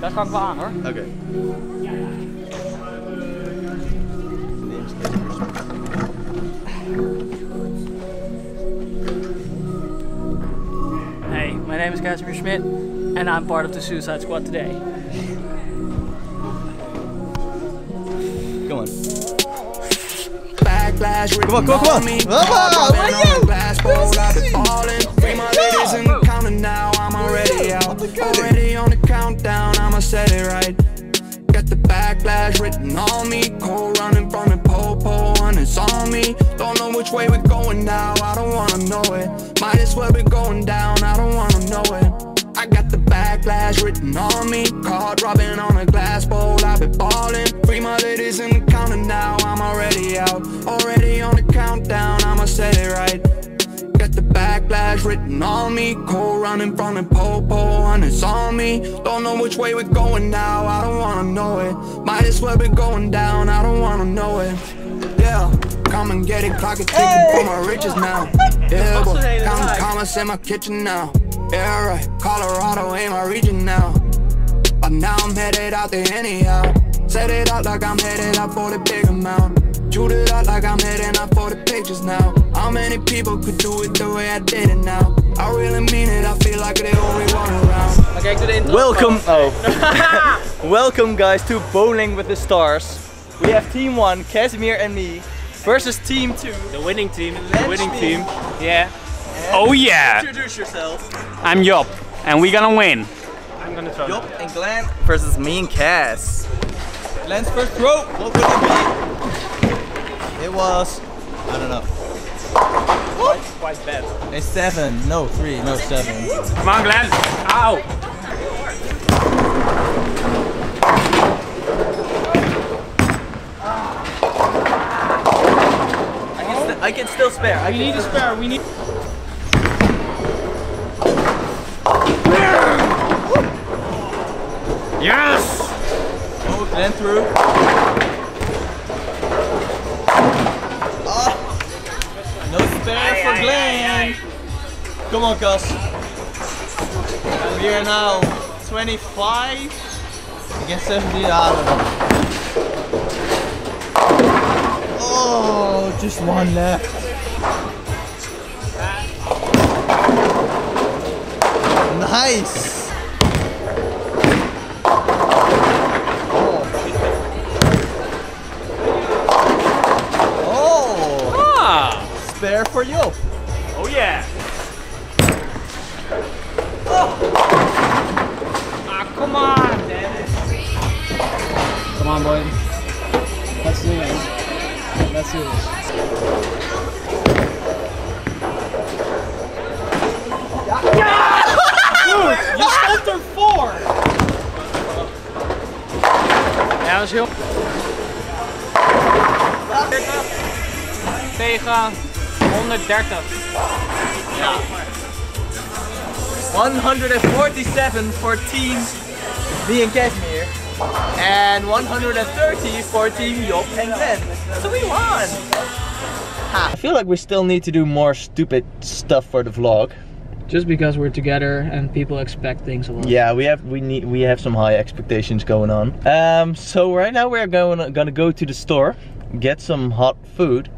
Daar kan ik wel aan hoor. Oké. Hey, my name is Casimir Schmidt, and I'm part of the Suicide Squad today. Come on. Backlash Come on, come on, come on. me. Come on, Caught where dropping you? on a glass bowl, I've been falling. Three my ladies in the counter now, I'm already written on me. Cold running from the popo, and it's on me. Don't know which way we're going now, I don't wanna know it. Might as well be going down, I don't wanna know it. I got the backlash written on me. Caught dropping on a glass bowl, I've been balling. Free my ladies in the counter now, I'm already out. Already on the countdown, I'ma set it right. Backlash written on me. Cold running from the popo, and it's on me. Don't know which way we're going now, I don't wanna know it. Might as well be going down, I don't wanna know it. Yeah, come and get it, clock it ticking for my riches now. Yeah, boy, counting commas in my kitchen now. Yeah, right, Colorado ain't my region now. But now I'm headed out there anyhow. Set it up like I'm headed out for the big amount. Shoot it up like I'm heading up for the pictures now. How many people could do it the way I did it now? I really mean it, I feel like they only one around. Maar kijk intro. Welcome, oh. Welcome guys to Bowling with the Stars. We have team one, Casimir and me, versus team two. The winning team. The winning be- team. Yeah. Oh yeah. Introduce yourself. I'm Job, and we're gonna win. I'm gonna try. Job and Glenn versus me and Cass. Glenn's first throw, what would it be? It was, I don't know. Quite, quite bad. A seven, no three, no seven. Come on, Glenn. Ow. I can, st- I can still spare. I We need a still- spare, we need... Yes. Oh, Glenn through. Glenn. Come on, Gus. We are now 25 against 17. I don't know. Oh, just one left. Nice. Spare for you. Oh yeah. Ah, come on. Damn it. Come on, boy. Let's do this. Let's do this. Dude! Ja, dat is heel... Tegen 130. 147 for team me and Casimir. And 130 for team Job and Glenn. So we won! Ha. I feel like we still need to do more stupid stuff for the vlog. Just because we're together and people expect things a lot. Yeah, we have we need we have some high expectations going on. Um, so right now we're going gonna go to the store, get some hot food,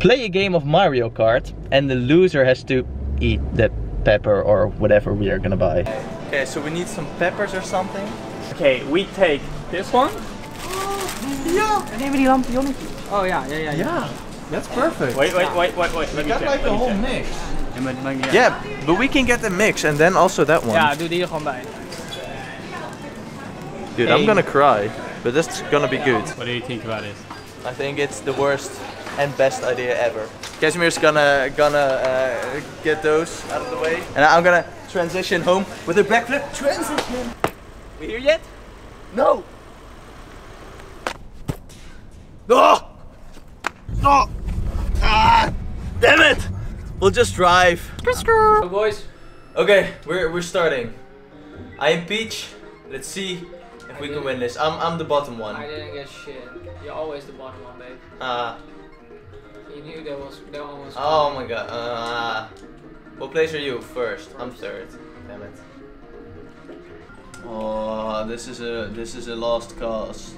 play a game of Mario Kart, and the loser has to eat the pepper or whatever we are gonna buy. Okay, so we need some peppers or something. Okay, we take this one. We nemen die lampionnetjes. Oh ja, ja, ja. ja. Yeah, that's perfect. Wait, wait, wait, wait, wait. Let me got like let a whole mix. Ja, maar het maakt niet uit. Yeah, but we can get the mix and then also that one. Ja, doe die er gewoon bij. Dude, I'm gonna cry, but this is gonna be good. What do you think about it? I think it's the worst and best idea ever. Casimir's gonna gonna uh, get those out of the way, and I'm gonna transition home with a backflip transition. We here yet? No. Oh! Oh! Ah! Damn it! We'll just drive. Go boys. Okay, we're we're starting. I am Peach. Let's see if we can win this. I'm I'm the bottom one. I didn't get shit. You're always the bottom one, babe. Uh, You knew that was that one was. oh my god. Uh, what place are you first? I'm third. Damn it. Oh, this is a this is a lost cause.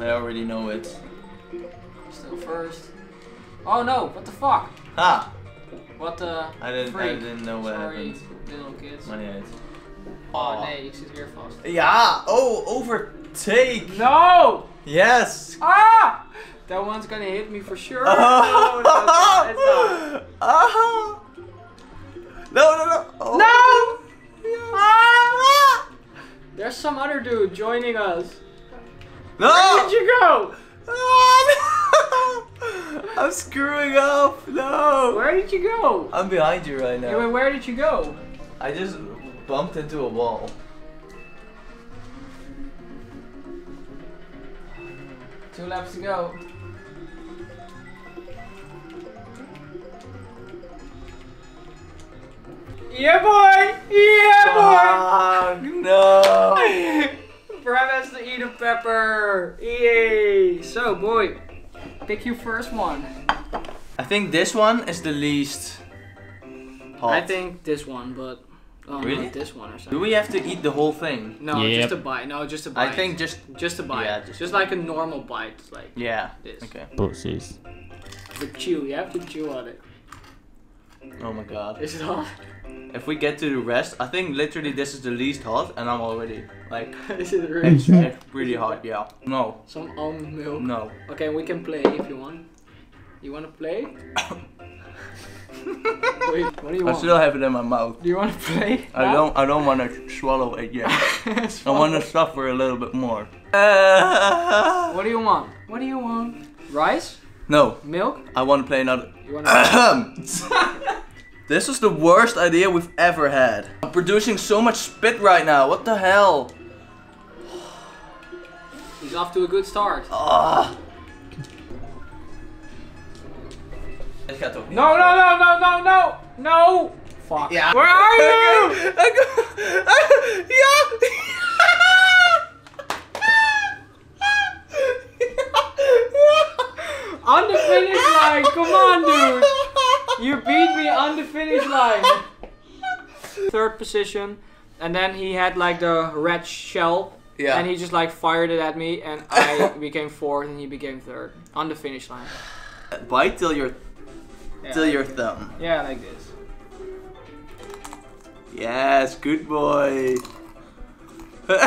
I already know it. Still first. Oh no, what the fuck? Ha! What the I didn't I didn't know what Sorry, happened. little kids. Maar niet uit. Oh nee, ik zit weer vast. Ja! Oh, overtake! No! Yes! Ah! That one's gonna hit me for sure. Oh. No, no, it's not, it's not. No, no, no! Oh. No! Ah! There's some other dude joining us. No! Where did you go? Ah, no! I'm screwing up! No! Where did you go? I'm behind you right now. now. where did you go? I just bumped into a wall. Two laps to go. Yeah, boy! Yeah, Ah, no! boy! Bram has to eat a pepper! Yay! So, boy, pick your first one. I think this one is the least hot. I think this one, but. Oh, Really? not this one or something. Do we have to eat the whole thing? No, Yep. just a bite. No, just a bite. I think just. Just a bite. Yeah, just, just- like a normal bite. Like, Yeah. This. Okay. Pussies. but chew. You have to chew on it. Oh my god. Is it hot? If we get to the rest, I think literally this is the least hot, and I'm already like Is it really? it's, it's pretty hot. Yeah. No. Some almond milk. No. Okay, we can play if you want. You wanna play? Wait, what do you want? I want? still have it in my mouth. Do you wanna play? I don't. I don't want to swallow it yet. I want to suffer a little bit more. Uh, What do you want? What do you want? Rice? no, Milk? I want to play another. You wanna? this is the worst idea we've ever had. I'm producing so much spit right now. What the hell? He's off to a good start. Ah. Het gaat ook niet. No, no, no, no, no, no, no! Fuck. Ja. Where are you? ja. On the finish line, come on, dude! You beat me on the finish line. Third position, and then he had like the red shell, Yeah. and he just like fired it at me, and I became fourth, and he became third on the finish line. Bite till your Yeah, till like- your thumb. Yeah, like this. Yes, good boy. oh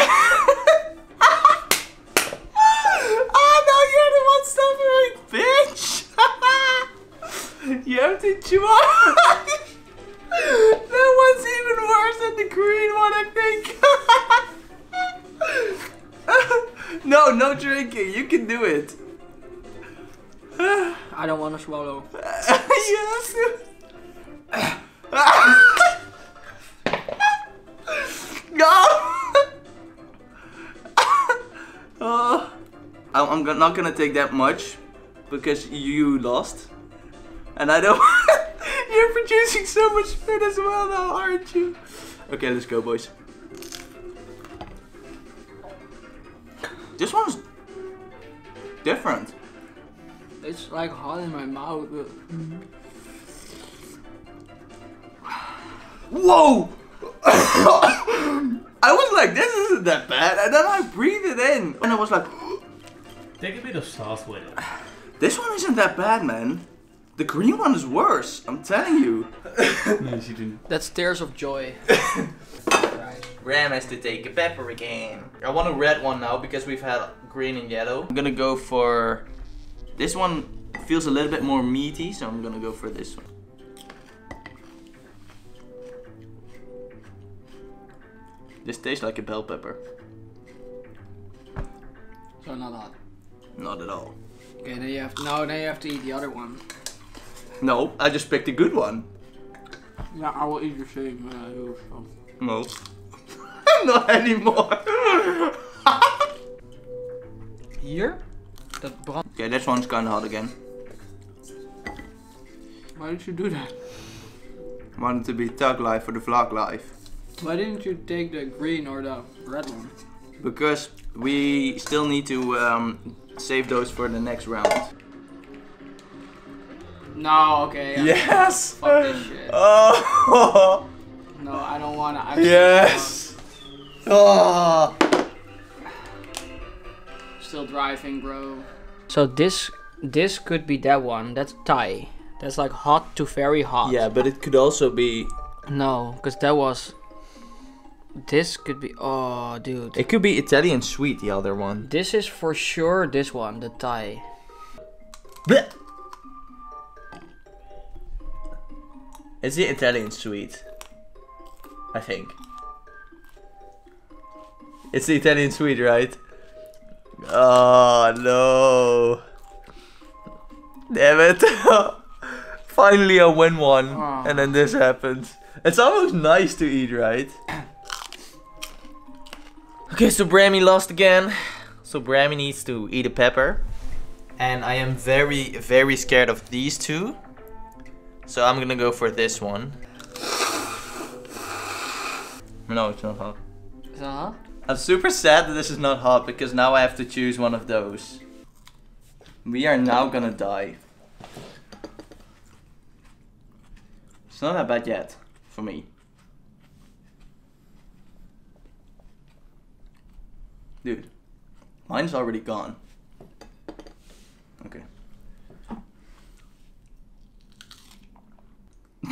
no, you're the one suffering, bitch! you have to chew on. Oh. I'm, not gonna take that much because you lost, and I don't. You're producing so much spit as well, now, aren't you? Okay, let's go, boys. This one's different. It's like hot in my mouth. Whoa! I was like, this isn't that bad, and then I breathed it in, and I was like, Take a bit of sauce with it. this one isn't that bad, man. The green one is worse. I'm telling you. That's tears of joy. Bram has to take a pepper again. I want a red one now because we've had green and yellow. I'm gonna go for this one. Feels a little bit more meaty, so I'm gonna go for this one. This tastes like a bell pepper. So not hot. Not at all. Okay, then you have no. Then you have to eat the other one. No, I just picked a good one. Yeah, I will eat the same. Uh, heel, so. No. Not anymore. Here? Dat brand. okay, this one's kinda hot again. Why did you do that? Wanted to be tug life for the vlog life. Why didn't you take the green or the red one? Because we still need to um, save those for the next round. No, okay. yeah. Yes! Fuck this shit. Oh! No, I don't wanna. I'm yes! Oh. Still driving, bro. So this this could be that one. That's Thai. That's like hot to very hot. Yeah, but it could also be. No, because that was. This could be. Oh, dude. It could be Italian sweet, the other one. This is for sure this one, the Thai. Blech. It's the Italian sweet. I think. It's the Italian sweet, right? Oh no. Damn it. Finally I win one. Aw. And then this happens. It's almost nice to eat, right? Okay, so Brammy lost again. So Brammy needs to eat a pepper. And I am very, very scared of these two. So I'm gonna go for this one. No, it's not hot. Is that hot? I'm super sad that this is not hot because now I have to choose one of those. We are now gonna die. It's not that bad yet, for me. Dude, mine's already gone. Okay.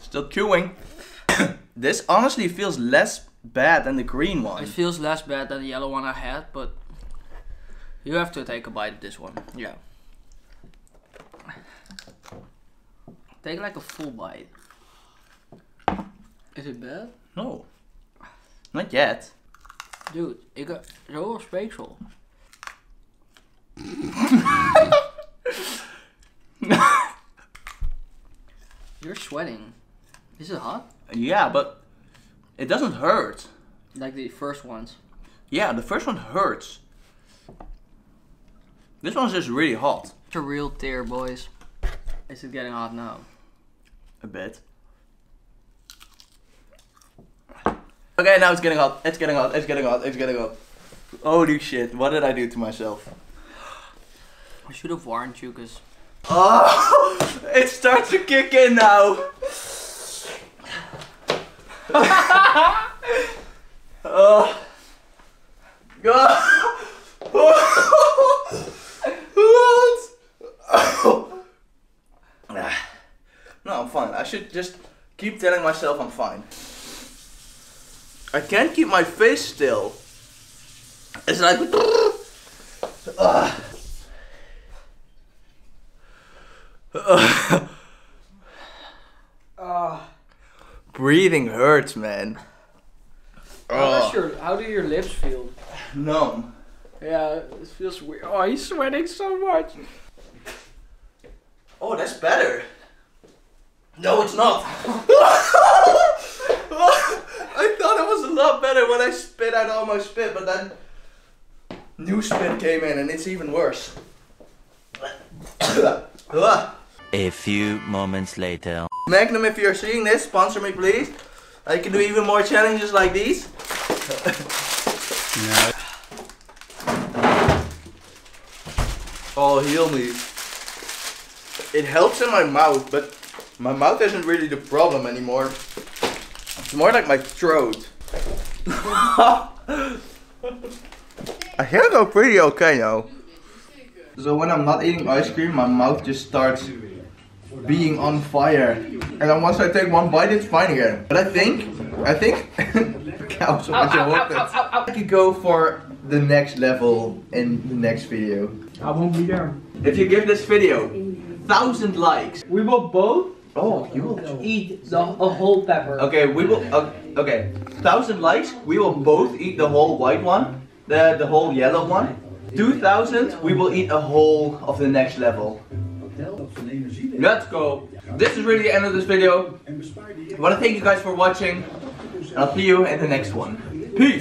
Still chewing. this honestly feels less bad than the green one. It feels less bad than the yellow one I had, but you have to take a bite of this one. Yeah. Take like a full bite. Is it bad? No. Not yet. Dude, ik heb zo speeksel. You're sweating. Is it hot? Yeah, but it doesn't hurt. Like the first ones. Yeah, the first one hurts. This one's just really hot. It's a real tear, boys. Is it getting hot now? A bit. Okay, now it's getting hot. It's getting hot. It's getting hot. It's getting hot. Holy shit, what did I do to myself? I should have warned you, because Oh, it starts to kick in now. oh. God. what? Ah. No, I'm fine. I should just keep telling myself I'm fine. I can't keep my face still. It's like. Ugh. Ah. Breathing hurts, man. How, ah. your, how do your lips feel? Numb. Yeah, it feels weird. Oh, he's sweating so much. Oh, that's better. No, it's not. I thought it was a lot better when I spit out all my spit, but then new spit came in and it's even worse. A few moments later. Magnum, if you're seeing this, sponsor me please. I can do even more challenges like these. Oh, heal me. It helps in my mouth, but my mouth isn't really the problem anymore. It's more like my throat. I hear go pretty okay now. So when I'm not eating ice cream, my mouth just starts being on fire. And then once I take one bite, it's fine again. But I think, I think, Ow, so much I I could go for the next level in the next video. I won't be there. If you give this video thousand likes, We will both oh, you will. eat the, a whole pepper. Okay, we will. Uh, okay, thousand likes, we will both eat the whole white one, the the whole yellow one. Two thousand, we will eat a whole of the next level. Let's go. This is really the end of this video. I want to thank you guys for watching. I'll see you in the next one. Peace.